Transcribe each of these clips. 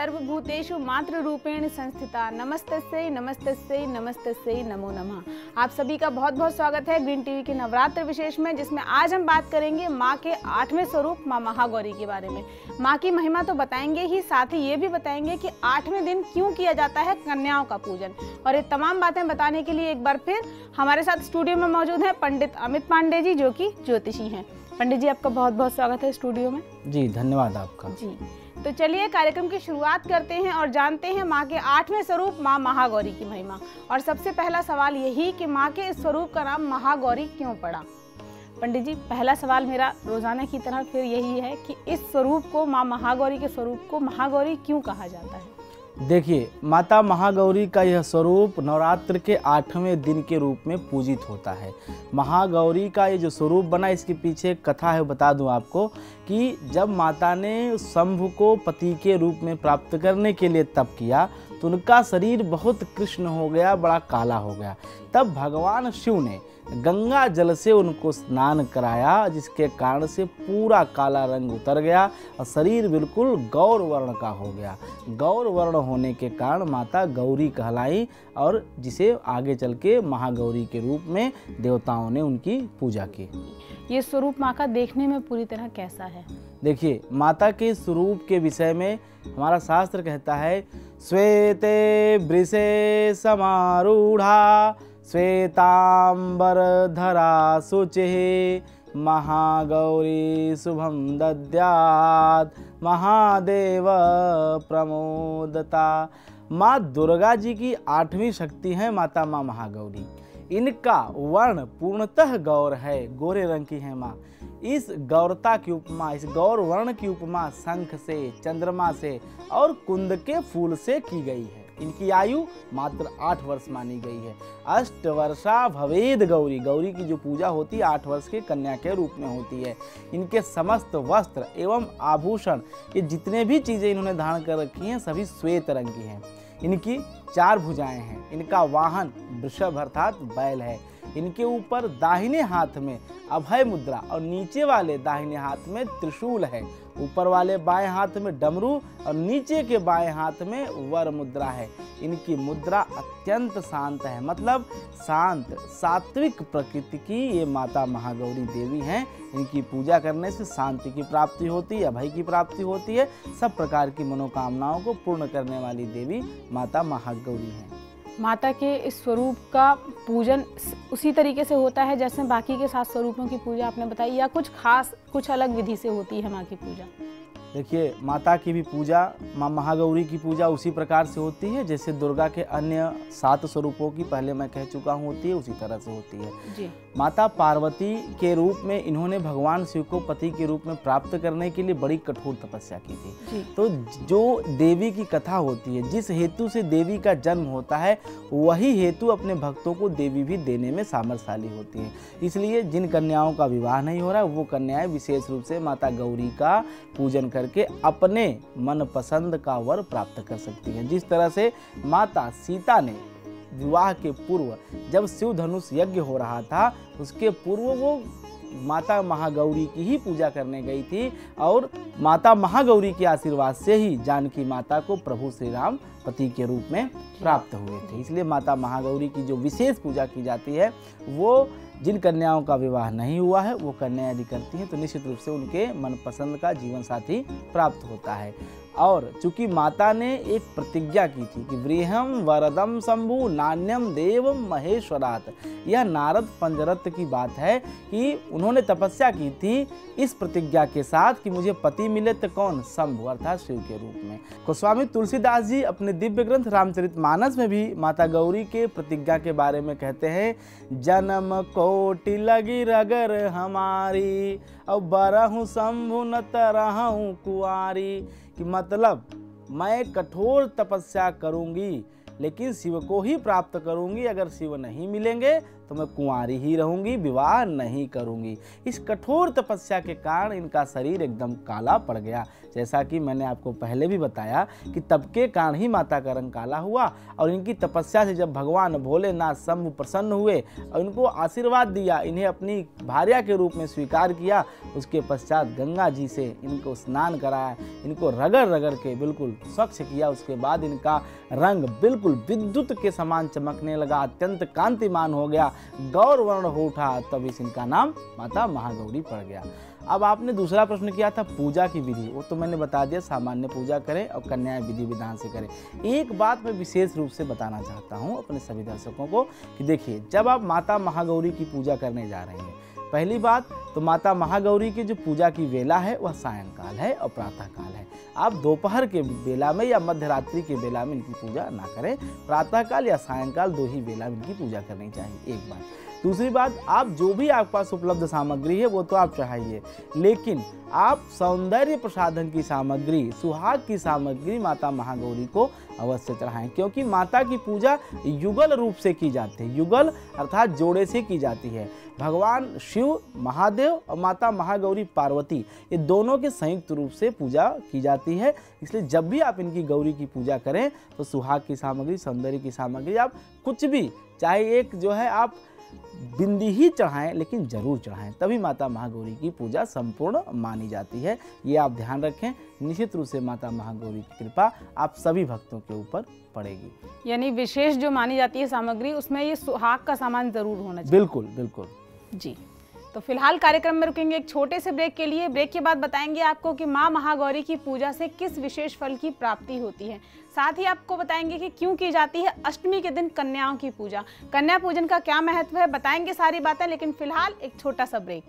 सर्वभूतेषु मातृ रूपेण संस्थिता। नमस्तस्यै नमस्तस्यै नमस्तस्यै नमो नमः। आप सभी का बहुत बहुत स्वागत है ग्रीन टीवी के नवरात्र विशेष में जिसमें आज हम बात करेंगे माँ के आठवें स्वरूप माँ महागौरी के बारे में। माँ की महिमा तो बताएँगे ही साथ ही ये भी बताएँगे कि आठवें दिन क्यों किया जाता है कन्याओं का पूजन। और ये तमाम बातें बताने के लिए एक बार फिर हमारे साथ स्टूडियो में मौजूद है पंडित अमित पांडे जी जो कि ज्योतिषी हैं। पंडित जी आपका बहुत बहुत स्वागत है स्टूडियो में। जी धन्यवाद आपका। जी। तो चलिए कार्यक्रम की शुरुआत करते हैं और जानते हैं माँ के आठवें स्वरूप, माँ महागौरी की महिमा। और सबसे पहला सवाल यही कि माँ के इस स्वरूप का नाम महागौरी क्यों पड़ा? पंडित जी, पहला सवाल मेरा रोज़ाना की तरह फिर यही है कि इस स्वरूप को, माँ महागौरी के स्वरूप को महागौरी क्यों कहा जाता है? देखिए, माता महागौरी का यह स्वरूप नवरात्र के आठवें दिन के रूप में पूजित होता है। महागौरी का ये जो स्वरूप बना इसके पीछे कथा है, बता दूँ आपको कि जब माता ने शंभु को पति के रूप में प्राप्त करने के लिए तप किया तो उनका शरीर बहुत कृष्ण हो गया, बड़ा काला हो गया। तब भगवान शिव ने गंगा जल से उनको स्नान कराया जिसके कारण से पूरा काला रंग उतर गया और शरीर बिल्कुल गौर वर्ण का हो गया। गौर वर्ण होने के कारण माता गौरी कहलाई और जिसे आगे चल के महागौरी के रूप में देवताओं ने उनकी पूजा की। ये स्वरूप माँ का देखने में पूरी तरह कैसा है? देखिए माता के स्वरूप के विषय में हमारा शास्त्र कहता है श्वेते वृषे समारूढ़ा श्वेतांबरधरा शुचिः महागौरी शुभम दद्यात् महादेव प्रमोदता। माँ दुर्गा जी की आठवीं शक्ति है माता माँ महागौरी। इनका वर्ण पूर्णतः गौर है, गोरे रंग की है माँ। इस गौरता की उपमा, इस गौर वर्ण की उपमा शंख से, चंद्रमा से और कुंद के फूल से की गई है। इनकी आयु मात्र आठ वर्ष मानी गई है। अष्टवर्षा भवेद गौरी। गौरी की जो पूजा होती है, आठ वर्ष के कन्या के रूप में होती है। इनके समस्त वस्त्र एवं आभूषण, ये जितने भी चीज़ें इन्होंने धारण कर रखी हैं, सभी श्वेत रंग की हैं। इनकी चार भुजाएँ हैं। इनका वाहन वृषभ अर्थात बैल है। इनके ऊपर दाहिने हाथ में अभय मुद्रा और नीचे वाले दाहिने हाथ में त्रिशूल है। ऊपर वाले बाएँ हाथ में डमरू और नीचे के बाएँ हाथ में वर मुद्रा है। इनकी मुद्रा अत्यंत शांत है मतलब शांत, सात्विक प्रकृति की ये माता महागौरी देवी हैं। इनकी पूजा करने से शांति की प्राप्ति होती है, अभय की प्राप्ति होती है। सब प्रकार की मनोकामनाओं को पूर्ण करने वाली देवी माता महागौरी हैं। माता के इस स्वरूप का पूजन उसी तरीके से होता है जैसे बाकी के सात स्वरूपों की पूजा आपने बताई, या कुछ खास, कुछ अलग विधि से होती है माँ की पूजा? देखिए माता की भी पूजा माँ महागौरी की पूजा उसी प्रकार से होती है जैसे दुर्गा के अन्य सात स्वरूपों की पहले मैं कह चुका हूँ होती है उसी तरह से होती है। जी। माता पार्वती के रूप में इन्होंने भगवान शिव को पति के रूप में प्राप्त करने के लिए बड़ी कठोर तपस्या की थी। तो जो देवी की कथा होती है जिस हेतु से देवी का जन्म होता है वही हेतु अपने भक्तों को देवी भी देने में सामर्थ्यशाली होती है। इसलिए जिन कन्याओं का विवाह नहीं हो रहा वो कन्याएँ विशेष रूप से माता गौरी का पूजन करके अपने मनपसंद का वर प्राप्त कर सकती है। जिस तरह से माता सीता ने विवाह के पूर्व जब शिव धनुष यज्ञ हो रहा था, उसके पूर्व वो माता महागौरी की ही पूजा करने गई थी और माता महागौरी के आशीर्वाद से ही जानकी माता को प्रभु श्री राम पति के रूप में प्राप्त हुए थे। इसलिए माता महागौरी की जो विशेष पूजा की जाती है, वो जिन कन्याओं का विवाह नहीं हुआ है, वो कन्या यदि करती हैं तो निश्चित रूप से उनके मनपसंद का जीवन साथी प्राप्त होता है। और चूँकि माता ने एक प्रतिज्ञा की थी कि वृहम वरदम शंभु नान्यम देवम महेश्वरात। यह नारद पंजरत की बात है कि उन्होंने तपस्या की थी इस प्रतिज्ञा के साथ कि मुझे पति मिले तो कौन? शंभु, अर्थात शिव के रूप में। गोस्वामी तुलसीदास जी अपने दिव्य ग्रंथ रामचरितमानस में भी माता गौरी के प्रतिज्ञा के बारे में कहते हैं, जन्म कोटि लगी रगर हमारी और बरहूँ शंभु न तरहूँ कुआरी। कि मतलब मैं कठोर तपस्या करूँगी, लेकिन शिव को ही प्राप्त करूँगी, अगर शिव नहीं मिलेंगे तो मैं कुंवारी ही रहूँगी, विवाह नहीं करूँगी। इस कठोर तपस्या के कारण इनका शरीर एकदम काला पड़ गया। जैसा कि मैंने आपको पहले भी बताया कि तब के कारण ही माता का रंग काला हुआ और इनकी तपस्या से जब भगवान भोलेनाथ शंभु प्रसन्न हुए और इनको आशीर्वाद दिया, इन्हें अपनी भार्या के रूप में स्वीकार किया, उसके पश्चात गंगा जी से इनको स्नान कराया, इनको रगड़ रगड़ के बिल्कुल स्वच्छ किया। उसके बाद इनका रंग बिल्कुल विद्युत के समान चमकने लगा, अत्यंत कांतिमान हो गया। गौर वर्ण हो उठा, तब इस इनका नाम माता महागौरी पड़ गया। अब आपने दूसरा प्रश्न किया था, पूजा की विधि। वो तो मैंने बता दिया, सामान्य पूजा करें और कन्या विधि विधान से करें। एक बात मैं विशेष रूप से बताना चाहता हूँ अपने सभी दर्शकों को कि देखिए, जब आप माता महागौरी की पूजा करने जा रहे हैं पहली बात तो माता महागौरी की जो पूजा की वेला है, वह सायंकाल है और प्रातःकाल है। आप दोपहर के बेला में या मध्यरात्रि के बेला में इनकी पूजा ना करें। प्रातःकाल या सायंकाल दो ही बेला में इनकी पूजा करनी चाहिए, एक बात। दूसरी बात, आप जो भी आपके पास उपलब्ध सामग्री है, वो तो आप चढ़ाइए लेकिन आप सौंदर्य प्रसाधन की सामग्री, सुहाग की सामग्री माता महागौरी को अवश्य चढ़ाएँ, क्योंकि माता की पूजा युगल रूप से की जाती है। युगल अर्थात जोड़े से की जाती है। भगवान शिव, महादेव और माता महागौरी पार्वती, ये दोनों के संयुक्त रूप से पूजा की जाती है। इसलिए जब भी आप इनकी गौरी की पूजा करें तो सुहाग की सामग्री, सौंदर्य की सामग्री, आप कुछ भी, चाहे एक जो है आप बिंदी ही चढ़ाएँ लेकिन ज़रूर चढ़ाएँ। तभी माता महागौरी की पूजा संपूर्ण मानी जाती है। ये आप ध्यान रखें निश्चित रूप से माता महागौरी की कृपा आप सभी भक्तों के ऊपर पड़ेगी। यानी विशेष जो मानी जाती है सामग्री उसमें ये सुहाग का सामान ज़रूर होना चाहिए। बिल्कुल बिल्कुल। जी। तो फ़िलहाल कार्यक्रम में रुकेंगे एक छोटे से ब्रेक के लिए। ब्रेक के बाद बताएँगे आपको कि माँ महागौरी की पूजा से किस विशेष फल की प्राप्ति होती है। साथ ही आपको बताएँगे कि क्यों की जाती है अष्टमी के दिन कन्याओं की पूजा। कन्या पूजन का क्या महत्व है, बताएँगे सारी बातें, लेकिन फ़िलहाल एक छोटा सा ब्रेक।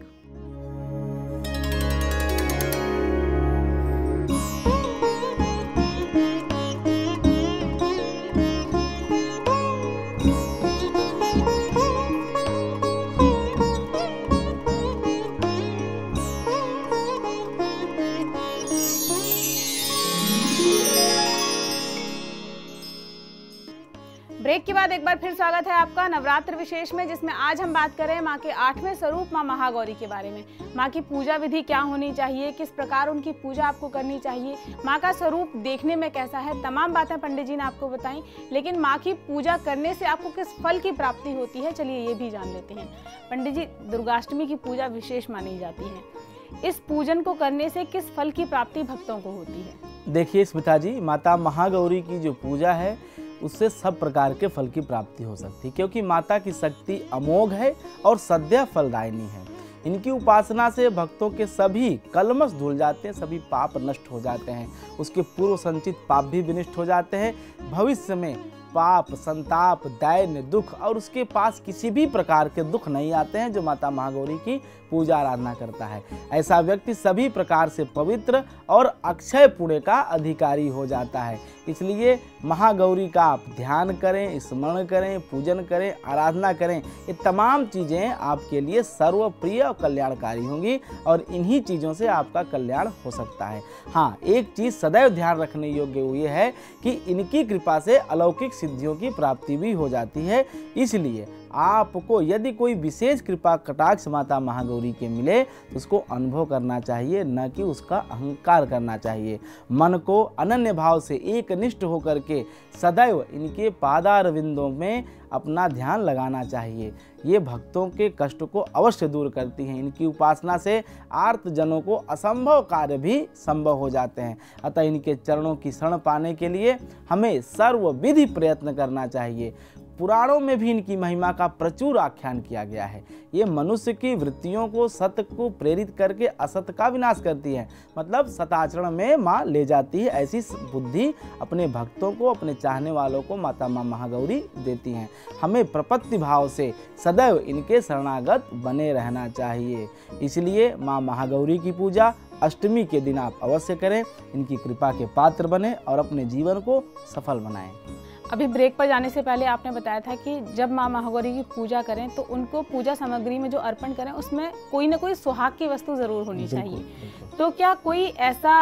ब्रेक के बाद एक बार फिर स्वागत है आपका नवरात्र विशेष में, जिसमें आज हम बात कर रहे हैं माँ के आठवें स्वरूप, माँ महागौरी के बारे में। माँ की पूजा विधि क्या होनी चाहिए? किस प्रकार उनकी पूजा आपको करनी चाहिए? माँ का स्वरूप देखने में कैसा है? तमाम बातें पंडित जी ने आपको बताई, लेकिन माँ की पूजा करने से आपको किस फल की प्राप्ति होती है? चलिए ये भी जान लेते हैं। पंडित जी, दुर्गाष्टमी की पूजा विशेष मानी जाती है। इस पूजन को करने से किस फल की प्राप्ति भक्तों को होती है? देखिए स्मिता जी, माता महागौरी की जो पूजा है उससे सब प्रकार के फल की प्राप्ति हो सकती क्योंकि माता की शक्ति अमोघ है और सद्य फलदायिनी है। इनकी उपासना से भक्तों के सभी कलमस धुल जाते हैं, सभी पाप नष्ट हो जाते हैं। उसके पूर्व संचित पाप भी विनिष्ट हो जाते हैं। भविष्य में पाप, संताप, दैन्य, दुख और उसके पास किसी भी प्रकार के दुख नहीं आते हैं, जो माता महागौरी की पूजा आराधना करता है। ऐसा व्यक्ति सभी प्रकार से पवित्र और अक्षय पुण्य का अधिकारी हो जाता है। इसलिए महागौरी का आप ध्यान करें, स्मरण करें, पूजन करें, आराधना करें। ये तमाम चीज़ें आपके लिए सर्वप्रिय और कल्याणकारी होंगी और इन्हीं चीज़ों से आपका कल्याण हो सकता है। हाँ एक चीज़ सदैव ध्यान रखने योग्य ये है कि इनकी कृपा से अलौकिक सिद्धियों की प्राप्ति भी हो जाती है। इसलिए आपको यदि कोई विशेष कृपा कटाक्ष माता महागौरी के मिले तो उसको अनुभव करना चाहिए, न कि उसका अहंकार करना चाहिए। मन को अनन्य भाव से एक निष्ठ होकर के सदैव इनके पादार विंदों में अपना ध्यान लगाना चाहिए। ये भक्तों के कष्ट को अवश्य दूर करती हैं। इनकी उपासना से आर्त जनों को असंभव कार्य भी संभव हो जाते हैं। अतः इनके चरणों की शरण पाने के लिए हमें सर्वविधि प्रयत्न करना चाहिए। पुराणों में भी इनकी महिमा का प्रचुर आख्यान किया गया है। ये मनुष्य की वृत्तियों को सत्य को प्रेरित करके असत का विनाश करती है। मतलब सताचरण में माँ ले जाती है ऐसी बुद्धि अपने भक्तों को, अपने चाहने वालों को माता माँ महागौरी देती हैं। हमें प्रपत्ति भाव से सदैव इनके शरणागत बने रहना चाहिए। इसलिए माँ महागौरी की पूजा अष्टमी के दिन आप अवश्य करें। इनकी कृपा के पात्र बने और अपने जीवन को सफल बनाएँ। अभी ब्रेक पर जाने से पहले आपने बताया था कि जब माँ महागौरी की पूजा करें तो उनको पूजा सामग्री में जो अर्पण करें उसमें कोई ना कोई सुहाग की वस्तु ज़रूर होनी चाहिए। तो क्या कोई ऐसा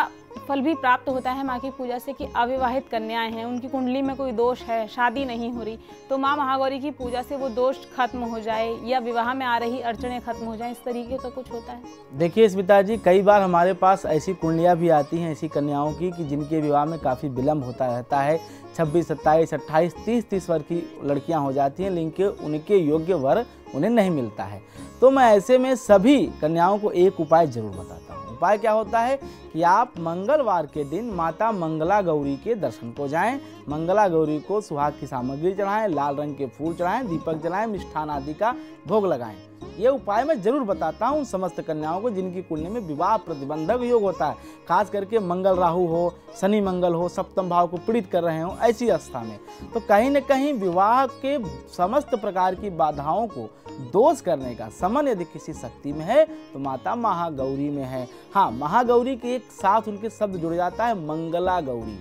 फल भी प्राप्त होता है माँ की पूजा से कि अविवाहित कन्याएँ हैं, उनकी कुंडली में कोई दोष है, शादी नहीं हो रही तो माँ महागौरी की पूजा से वो दोष खत्म हो जाए या विवाह में आ रही अड़चने खत्म हो जाए, इस तरीके का कुछ होता है? देखिए स्मिता जी कई बार हमारे पास ऐसी कुंडलियाँ भी आती हैं, ऐसी कन्याओं की, कि जिनके विवाह में काफ़ी विलम्ब होता रहता है। छब्बीस, सत्ताईस, अट्ठाईस, तीस तीस वर्ष की लड़कियाँ हो जाती हैं लेकिन उनके योग्य वर उन्हें नहीं मिलता है। तो मैं ऐसे में सभी कन्याओं को एक उपाय ज़रूर बताता हूँ उपाय क्या होता है कि आप मंगलवार के दिन माता मंगला गौरी के दर्शन को जाएँ, मंगला गौरी को सुहाग की सामग्री चढ़ाएँ, लाल रंग के फूल चढ़ाएँ, दीपक जलाएँ, मिष्ठान आदि का भोग लगाएँ। ये उपाय मैं ज़रूर बताता हूँ समस्त कन्याओं को जिनकी कुंडली में विवाह प्रतिबंधक योग होता है। खास करके मंगल राहु हो, शनि मंगल हो, सप्तम भाव को पीड़ित कर रहे हो ऐसी अवस्था में। तो कहीं न कहीं विवाह के समस्त प्रकार की बाधाओं को दोष करने का समन यदि किसी शक्ति में है तो माता महागौरी में है। हाँ महागौरी के एक साथ उनके शब्द जुड़ जाता है, मंगला गौरी।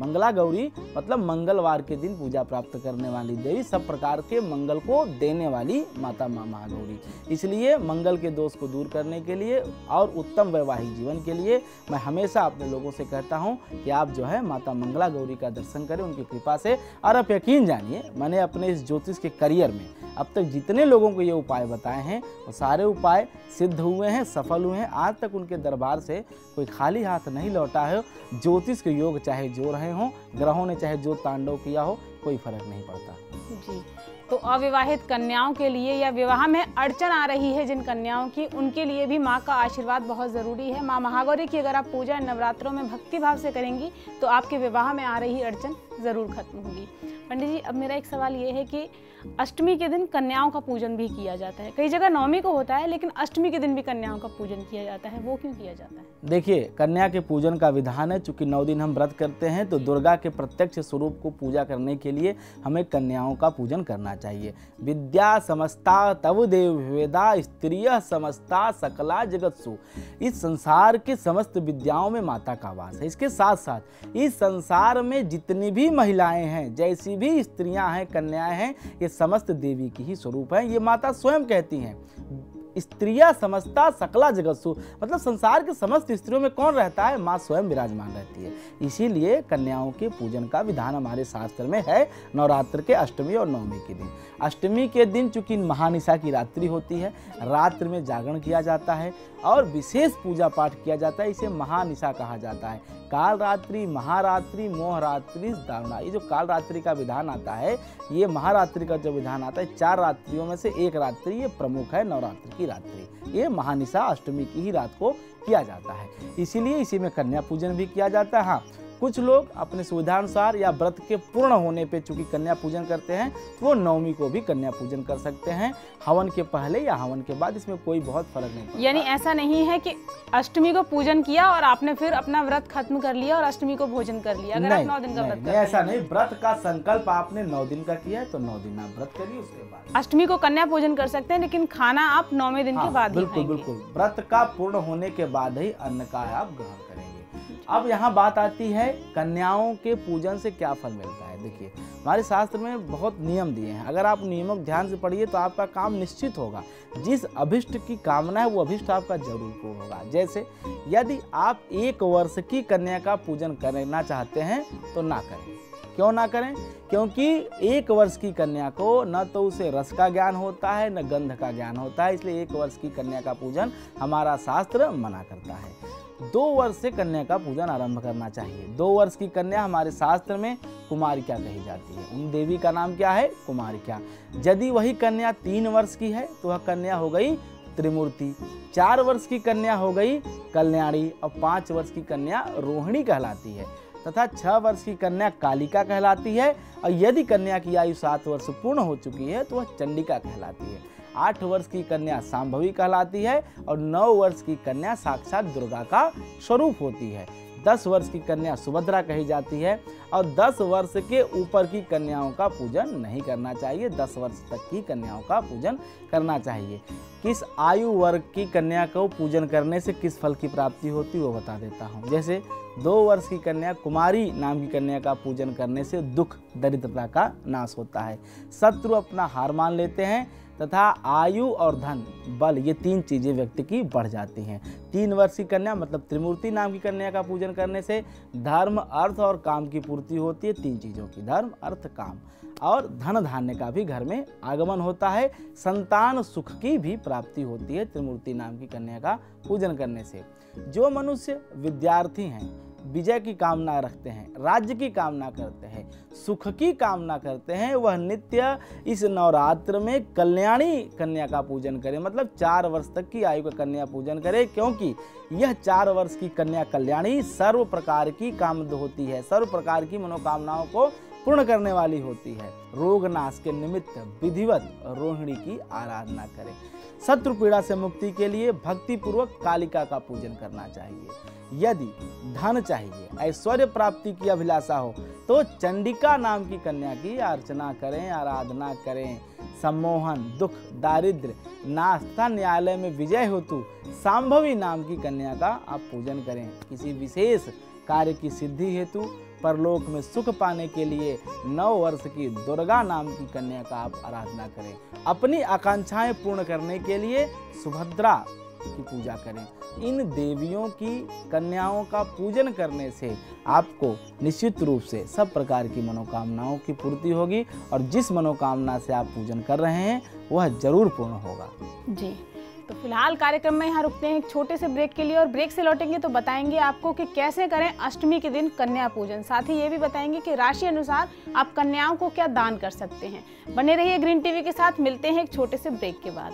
मंगला गौरी मतलब मंगलवार के दिन पूजा प्राप्त करने वाली देवी, सब प्रकार के मंगल को देने वाली माता माँ महागौरी। इसलिए मंगल के दोष को दूर करने के लिए और उत्तम वैवाहिक जीवन के लिए मैं हमेशा अपने लोगों से कहता हूँ कि आप जो है माता मंगला गौरी का दर्शन करें, उनकी कृपा से। और आप यकीन जानिए, मैंने अपने इस ज्योतिष के करियर में अब तक जितने लोगों को ये उपाय बताए हैं, वो सारे उपाय सिद्ध हुए हैं, सफल हुए हैं। आज तक उनके दरबार से कोई खाली हाथ नहीं लौटा है। ज्योतिष के योग चाहे जो रहे हों, ग्रहों ने चाहे जो तांडव किया हो, कोई फ़र्क नहीं पड़ता। जी तो अविवाहित कन्याओं के लिए या विवाह में अड़चन आ रही है जिन कन्याओं की, उनके लिए भी माँ का आशीर्वाद बहुत ज़रूरी है। माँ महागौरी की अगर आप पूजा नवरात्रों में भक्ति भाव से करेंगी तो आपके विवाह में आ रही अड़चन ज़रूर खत्म होगी। पंडित जी, अब मेरा एक सवाल ये है कि अष्टमी के दिन कन्याओं का पूजन भी किया जाता है। कई जगह नवमी को होता है, लेकिन अष्टमी के दिन भी कन्याओं का पूजन किया जाता है। वो क्यों किया जाता है? देखिए, कन्या के पूजन का विधान है, चूँकि नौ दिन हम व्रत करते हैं तो दुर्गा के प्रत्यक्ष स्वरूप को पूजा करने के लिए हमें कन्याओं का पूजन करना चाहिए। विद्या समस्ता तव देव वेदा समस्ता सकला जगत्सु। इस संसार के समस्त विद्याओं में माता का वास है। इसके साथ साथ इस संसार में जितनी भी महिलाएँ हैं, जैसी भी स्त्रियाँ हैं, कन्याएँ हैं, ये समस्त देवी की ही स्वरूप है। ये माता स्वयं कहती हैं। स्त्रिया समस्ता सकला जगत्सु। मतलब संसार के समस्त स्त्रियों में कौन रहता है? माँ स्वयं विराजमान रहती है। इसीलिए कन्याओं के पूजन का विधान हमारे शास्त्र में है, नवरात्र के अष्टमी और नवमी के दिन। अष्टमी के दिन चूँकि महानिशा की रात्रि होती है, रात्र में जागरण किया जाता है और विशेष पूजा पाठ किया जाता है, इसे महानिशा कहा जाता है। काल रात्रि महारात्रि, मोहरात्रि दारुणा ये जो काल रात्रि का विधान आता है, ये महारात्रि का जो विधान आता है, चार रात्रियों में से एक रात्रि ये प्रमुख है नवरात्रि की रात्रि। ये महानिशा अष्टमी की ही रात को किया जाता है। इसीलिए इसी में कन्या पूजन भी किया जाता है। हाँ कुछ लोग अपने सुविधानुसार या व्रत के पूर्ण होने पे चूँकि कन्या पूजन करते हैं तो वो नवमी को भी कन्या पूजन कर सकते हैं। हवन के पहले या हवन के बाद इसमें कोई बहुत फ़र्क नहीं यानी ऐसा नहीं है कि अष्टमी को पूजन किया और आपने फिर अपना व्रत खत्म कर लिया और अष्टमी को भोजन कर लिया अगर आप नौ दिन का नहीं, व्रत नहीं, ऐसा नहीं। व्रत का संकल्प आपने नौ दिन का किया है तो नौ दिन आप व्रत करिए उसके बाद। अष्टमी को कन्या पूजन कर सकते हैं लेकिन खाना आप नौवे दिन के हाँ, बाद बिल्कुल बिल्कुल। व्रत का पूर्ण होने के बाद ही अन्न का आप ग्रहण करेंगे अब यहाँ बात आती है कन्याओं के पूजन से क्या फल मिलता है? देखिए, हमारे शास्त्र में बहुत नियम दिए हैं। अगर आप नियमों को ध्यान से पढ़िए तो आपका काम निश्चित होगा। जिस अभिष्ट की कामना है, वो अभिष्ट आपका ज़रूर पूर्ण होगा। जैसे, यदि आप एक वर्ष की कन्या का पूजन करना चाहते हैं तो ना करें। क्यों ना करें? क्योंकि एक वर्ष की कन्या को न तो उसे रस का ज्ञान होता है, न गंध का ज्ञान होता है, इसलिए एक वर्ष की कन्या का पूजन हमारा शास्त्र मना करता है। दो वर्ष से कन्या का पूजन आरंभ करना चाहिए। दो वर्ष की कन्या हमारे शास्त्र में कुमारिका कही जाती है। उन देवी का नाम क्या है? कुमारिका। यदि वही कन्या तीन वर्ष की है तो वह कन्या हो गई त्रिमूर्ति। चार वर्ष की कन्या हो गई कल्याणी और पाँच वर्ष की कन्या रोहिणी कहलाती है। तथा छह वर्ष की कन्या कालिका कहलाती है। और यदि कन्या की आयु सात वर्ष पूर्ण हो चुकी है तो वह चंडिका कहलाती है। आठ वर्ष की कन्या सांभवी कहलाती है और नौ वर्ष की कन्या साक्षात दुर्गा का स्वरूप होती है। दस वर्ष की कन्या सुभद्रा कही जाती है और दस वर्ष के ऊपर की कन्याओं का पूजन नहीं करना चाहिए। दस वर्ष तक की कन्याओं का पूजन करना चाहिए। किस आयु वर्ग की कन्या को पूजन करने से किस फल की प्राप्ति होती वो बता देता हूँ। जैसे दो वर्ष की कन्या कुमारी नाम की कन्या का पूजन करने से दुख, दरिद्रता का नाश होता है। शत्रु अपना हार मान लेते हैं तथा आयु और धन, बल, ये तीन चीज़ें व्यक्ति की बढ़ जाती हैं। तीन वर्ष की कन्या मतलब त्रिमूर्ति नाम की कन्या का पूजन करने से धर्म, अर्थ और काम की पूर्ति होती है, तीन चीज़ों की, धर्म, अर्थ, काम। और धन धान्य का भी घर में आगमन होता है, संतान सुख की भी प्राप्ति होती है, त्रिमूर्ति नाम की कन्या का पूजन करने से। जो मनुष्य विद्यार्थी हैं विजय की कामना रखते हैं, राज्य की कामना करते हैं, सुख की कामना करते हैं, वह नित्य इस नवरात्र में कल्याणी कन्या का पूजन करें। मतलब चार वर्ष तक की आयु का कन्या पूजन करें, क्योंकि यह चार वर्ष की कन्या कल्याणी सर्व प्रकार की कामद होती है, सर्व प्रकार की मनोकामनाओं को पूर्ण करने वाली होती है। रोग नाश के निमित्त विधिवत रोहिणी की आराधना करें। शत्रु पीड़ा से मुक्ति के लिए भक्ति पूर्वक कालिका का पूजन करना चाहिए। यदि धन चाहिए, ऐश्वर्य प्राप्ति की अभिलाषा हो तो चंडिका नाम की कन्या की अर्चना करें, आराधना करें। सम्मोहन, दुख दारिद्र नाश तथा न्यायालय में विजय हेतु सांभवी नाम की कन्या का आप पूजन करें। किसी विशेष कार्य की सिद्धि हेतु परलोक में सुख पाने के लिए नौ वर्ष की दुर्गा नाम की कन्या का आप आराधना करें। अपनी आकांक्षाएँ पूर्ण करने के लिए सुभद्रा की पूजा करें। इन देवियों की कन्याओं का पूजन करने से आपको निश्चित रूप से सब प्रकार की मनोकामनाओं की पूर्ति होगी और जिस मनोकामना से आप पूजन कर रहे हैं, वह ज़रूर पूर्ण होगा। जी। तो फ़िलहाल कार्यक्रम में यहाँ रुकते हैं एक छोटे से ब्रेक के लिए और ब्रेक से लौटेंगे तो बताएँगे आपको कि कैसे करें अष्टमी के दिन कन्या पूजन। साथ ही ये भी बताएँगे कि राशि अनुसार आप कन्याओं को क्या दान कर सकते हैं। बने रहिए ग्रीन टीवी के साथ, मिलते हैं एक छोटे से ब्रेक के बाद।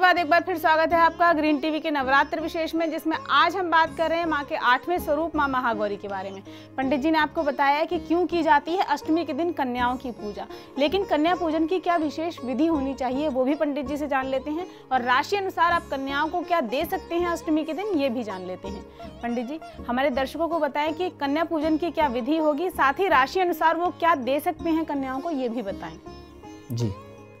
बाद एक बार फिर स्वागत है आपका ग्रीन टीवी के नवरात्र विशेष में, जिसमें आज हम बात कर रहे हैं माँ के आठवें स्वरूप, माँ महागौरी के बारे में। पंडित जी ने आपको बताया कि क्यों की जाती है अष्टमी के दिन कन्याओं की पूजा। लेकिन कन्या पूजन की क्या विशेष विधि होनी चाहिए, वो भी पंडित जी से जान लेते हैं और राशि अनुसार आप कन्याओं को क्या दे सकते हैं अष्टमी के दिन, ये भी जान लेते हैं। पंडित जी, हमारे दर्शकों को बताएँ कि कन्या पूजन की क्या विधि होगी, साथ ही राशि अनुसार वो क्या दे सकते हैं कन्याओं को, ये भी बताएँ। जी।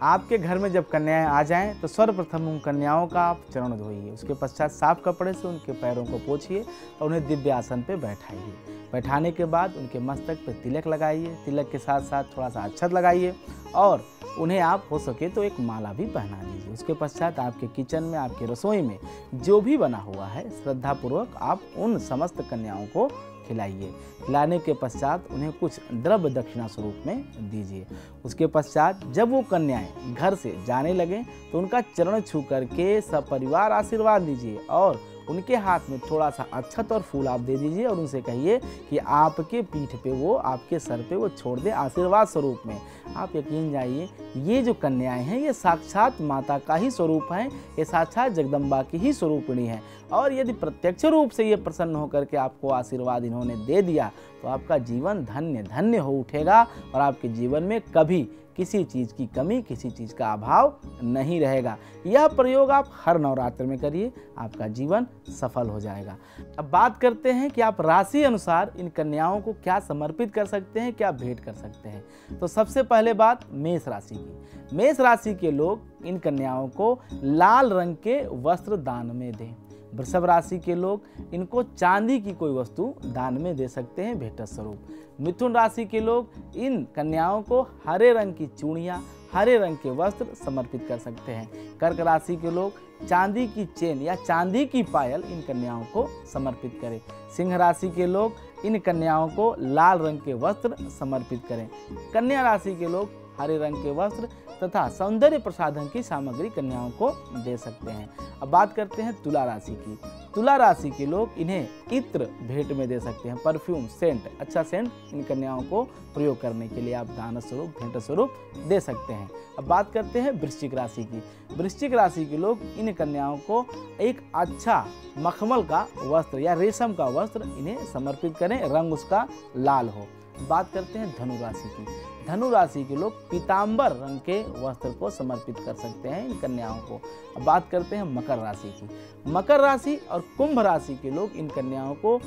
आपके घर में जब कन्याएँ आ जाएँ तो सर्वप्रथम उन कन्याओं का आप चरण धोइए। उसके पश्चात साफ़ कपड़े से उनके पैरों को पोछिए और उन्हें दिव्य आसन पर बैठाइए। बैठाने के बाद उनके मस्तक पर तिलक लगाइए। तिलक के साथ साथ थोड़ा सा अक्षत लगाइए और उन्हें आप हो सके तो एक माला भी पहना दीजिए। उसके पश्चात आपके किचन में, आपके रसोई में जो भी बना हुआ है, श्रद्धापूर्वक आप उन समस्त कन्याओं को खिलाइए। खिलाने के पश्चात उन्हें कुछ द्रव्य दक्षिणा स्वरूप में दीजिए। उसके पश्चात जब वो कन्याएँ घर से जाने लगें तो उनका चरण छू करके सपरिवार आशीर्वाद दीजिए और उनके हाथ में थोड़ा सा अक्षत और फूल आप दे दीजिए और उनसे कहिए कि आपके पीठ पे वो, आपके सर पे वो छोड़ दे आशीर्वाद स्वरूप में। आप यकीन जाइए, ये जो कन्याएँ हैं, ये साक्षात माता का ही स्वरूप है, ये साक्षात जगदम्बा की ही स्वरूपिणी है। और यदि प्रत्यक्ष रूप से ये प्रसन्न होकर के आपको आशीर्वाद इन्होंने दे दिया तो आपका जीवन धन्य धन्य हो उठेगा और आपके जीवन में कभी किसी चीज़ की कमी, किसी चीज़ का अभाव नहीं रहेगा। यह प्रयोग आप हर नवरात्र में करिए, आपका जीवन सफल हो जाएगा। अब बात करते हैं कि आप राशि अनुसार इन कन्याओं को क्या समर्पित कर सकते हैं, क्या भेंट कर सकते हैं। तो सबसे पहले बात मेष राशि की। मेष राशि के लोग इन कन्याओं को लाल रंग के वस्त्र दान में दें। वृषभ राशि के लोग इनको चांदी की कोई वस्तु दान में दे सकते हैं भेंट स्वरूप मिथुन राशि के लोग इन कन्याओं को हरे रंग की चूड़ियाँ, हरे रंग के वस्त्र समर्पित कर सकते हैं। कर्क राशि के लोग चांदी की चेन या चांदी की पायल इन कन्याओं को समर्पित करें। सिंह राशि के लोग इन कन्याओं को लाल रंग के वस्त्र समर्पित करें। कन्या राशि के लोग हरे रंग के वस्त्र तथा सौंदर्य प्रसाधन की सामग्री कन्याओं को दे सकते हैं। अब बात करते हैं तुला राशि की। तुला राशि के लोग इन्हें इत्र भेंट में दे सकते हैं। परफ्यूम, सेंट अच्छा सेंट, इन कन्याओं को प्रयोग करने के लिए आप दान स्वरूप, भेंट स्वरूप दे सकते हैं। अब बात करते हैं वृश्चिक राशि की। वृश्चिक राशि के लोग इन कन्याओं को एक अच्छा मखमल का वस्त्र या रेशम का वस्त्र इन्हें समर्पित करें, रंग उसका लाल हो। बात करते हैं धनु राशि की। धनु राशि के लोग पीताम्बर रंग के वस्त्र को समर्पित कर सकते हैं इन कन्याओं को। अब बात करते हैं मकर राशि की। मकर राशि और कुंभ राशि के लोग इन कन्याओं को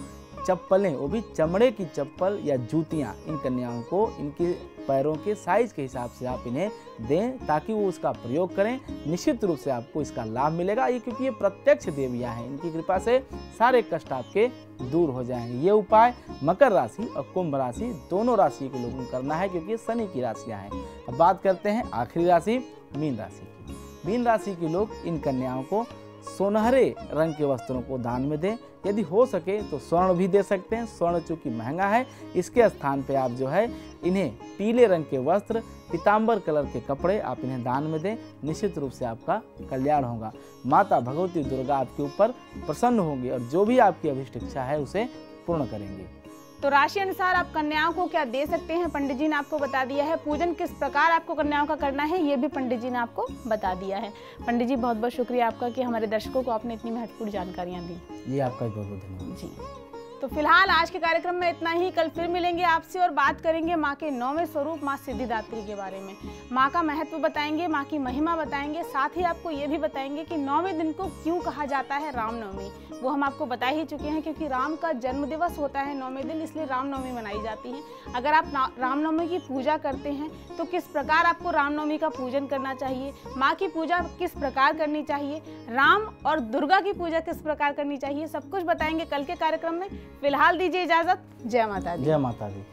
चप्पलें, वो भी चमड़े की चप्पल या जूतियाँ इन कन्याओं को इनके पैरों के साइज़ के हिसाब से आप इन्हें दें ताकि वो उसका प्रयोग करें। निश्चित रूप से आपको इसका लाभ मिलेगा। ये क्योंकि ये प्रत्यक्ष देवियाँ हैं। इनकी कृपा से सारे कष्ट आपके दूर हो जाएँगे। ये उपाय मकर राशि और कुंभ राशि दोनों राशि के लोगों को करना है, क्योंकि शनि की राशियाँ हैं। अब बात करते हैं आखिरी राशि, मीन राशि की। मीन राशि के लोग इन कन्याओं को सोनहरे रंग के वस्त्रों को दान में दें। यदि हो सके तो स्वर्ण भी दे सकते हैं। स्वर्ण चूँकि महँगा है, इसके स्थान पे आप जो है, इन्हें पीले रंग के वस्त्र पीताम्बर कलर के कपड़े आप इन्हें दान में दें। निश्चित रूप से आपका कल्याण होगा। माता भगवती दुर्गा आपके ऊपर प्रसन्न होंगी और जो भी आपकी अभिष्ट इच्छा है, उसे पूर्ण करेंगे। तो राशि अनुसार आप कन्याओं को क्या दे सकते हैं? पंडित जी ने आपको बता दिया है। पूजन किस प्रकार आपको कन्याओं का करना है ये भी पंडित जी ने आपको बता दिया है। पंडित जी बहुत बहुत शुक्रिया आपका कि हमारे दर्शकों को आपने इतनी महत्वपूर्ण जानकारियाँ दी। जी आपका बहुत बहुत धन्यवाद। जी। तो फ़िलहाल आज के कार्यक्रम में इतना ही। कल फिर मिलेंगे आपसे और बात करेंगे माँ के नौवें स्वरूप माँ सिद्धिदात्री के बारे में। माँ का महत्व बताएँगे माँ की महिमा बताएँगे साथ ही आपको ये भी बताएँगे कि नौवें दिन को क्यों कहा जाता है रामनवमी। वो हम आपको बता ही चुके हैं क्योंकि राम का जन्म दिवस होता है नौवें दिन, इसलिए रामनवमी मनाई जाती है। अगर आप रामनवमी की पूजा करते हैं तो किस प्रकार आपको रामनवमी का पूजन करना चाहिए? माँ की पूजा किस प्रकार करनी चाहिए? राम और दुर्गा की पूजा किस प्रकार करनी चाहिए? सब कुछ बताएँगे कल के कार्यक्रम में। फ़िलहाल दीजिए इजाज़त। जय माता दी। जय माता दी।